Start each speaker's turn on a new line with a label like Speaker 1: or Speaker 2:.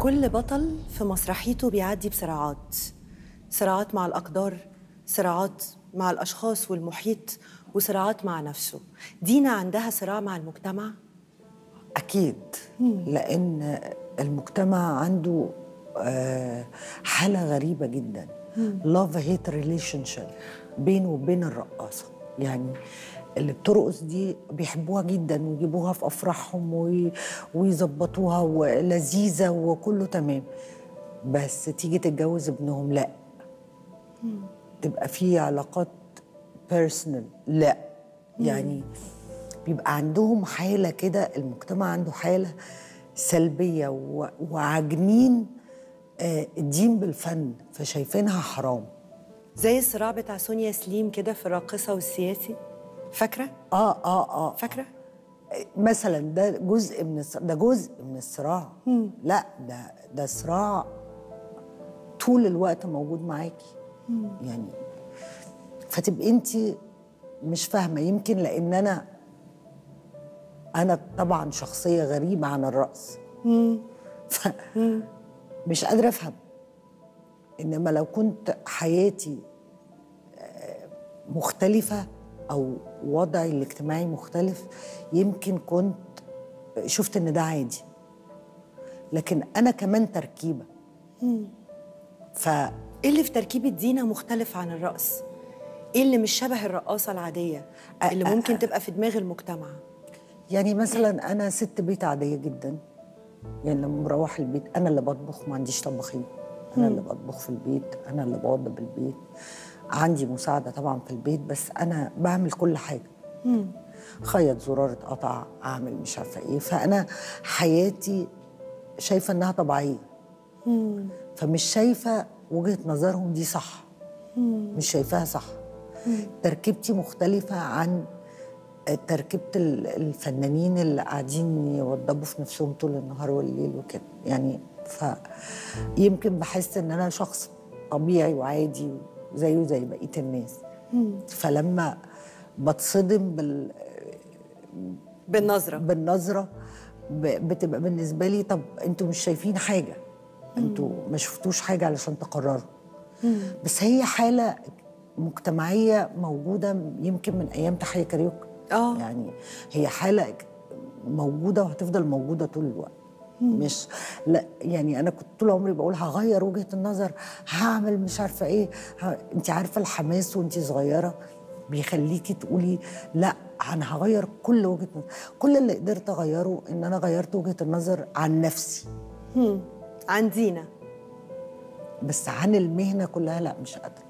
Speaker 1: كل بطل في مسرحيته بيعدي بصراعات. صراعات مع الأقدار صراعات مع الأشخاص والمحيط وصراعات مع نفسه. دينا عندها صراع مع المجتمع؟
Speaker 2: أكيد. لأن المجتمع عنده آه، حالة غريبة جدا. love hate relationship بينه وبين الرقاصة. يعني اللي بترقص دي بيحبوها جدا ويجيبوها في أفراحهم وي- ويظبطوها ولذيذة وكله تمام. بس تيجي تتجوز ابنهم؟ لا. تبقى في علاقات بيرسونال لا. يعني بيبقى عندهم حالة كده المجتمع عنده حالة سلبية و- وعاجنين آه، الدين بالفن فشايفينها حرام.
Speaker 1: زي الصراع بتاع سونيا سليم كده في الراقصة والسياسي؟ فاكرة؟
Speaker 2: آه آه آه.
Speaker 1: فاكرة؟
Speaker 2: مثلا ده جزء من الصراع ده جزء من الصراع. لا ده ده صراع طول الوقت موجود معاكي. يعني فتبقي انت مش فاهمة. يمكن لأن أنا أنا طبعا شخصية غريبة عن الرقص ف مش قادرة أفهم. إنما لو كنت حياتي آه، مختلفة أو وضعي الاجتماعي مختلف يمكن كنت شفت إن ده عادي. لكن أنا كمان تركيبة. ف
Speaker 1: إيه اللي في تركيبة دينا مختلف عن الرقص؟ إيه اللي مش شبه الرقاصة العادية؟ اللي ممكن تبقى في دماغ المجتمع؟
Speaker 2: يعني مثلا أنا ست بيت عادية جدا. يعني لما بروح البيت أنا اللي بطبخ ما عنديش طباخين. أنا اللي بطبخ في البيت أنا اللي بوضب البيت. عندي مساعدة طبعا في البيت بس أنا بعمل كل حاجة. خيط زرار اتقطع أعمل مش عارفة إيه. فأنا حياتي شايفة إنها طبيعية. فمش شايفة وجهة نظرهم دي صح. مش شايفاها صح. تركيبتي مختلفة عن تركيبة ال- الفنانين اللي قاعدين يوضبوا في نفسهم طول النهار والليل وكده. يعني فيمكن بحس إن أنا شخص طبيعي وعادي زيه زي بقية الناس. فلما بتصدم بال...
Speaker 1: بالنظرة.
Speaker 2: بالنظرة ب- بتبقى بالنسبة لي طب أنتوا مش شايفين حاجة. أنتوا ما شفتوش حاجة علشان تقرروا. بس هي حالة مجتمعية موجودة يمكن من أيام تحية كاريوكا
Speaker 1: آه.
Speaker 2: يعني هي حالة موجودة وهتفضل موجودة طول الوقت. مش لا يعني أنا كنت طول عمري بقول هغير وجهة النظر هعمل مش عارفة إيه ه... أنت عارفة الحماس وأنت صغيرة بيخليكي تقولي لا أنا هغير كل وجهة نظر. كل اللي قدرت أغيره إن أنا غيرت وجهة النظر عن نفسي.
Speaker 1: عن دينا
Speaker 2: بس عن المهنة كلها لا مش قادرة.